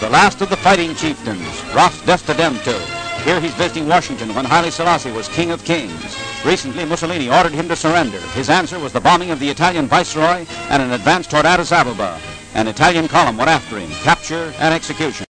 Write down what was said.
the last of the fighting chieftains, Ras Desta Damtew. Here he's visiting Washington when Haile Selassie was king of kings. Recently, Mussolini ordered him to surrender. His answer was the bombing of the Italian viceroy and an advance toward Addis Ababa. An Italian column went after him, capture and execution.